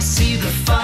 see the fun.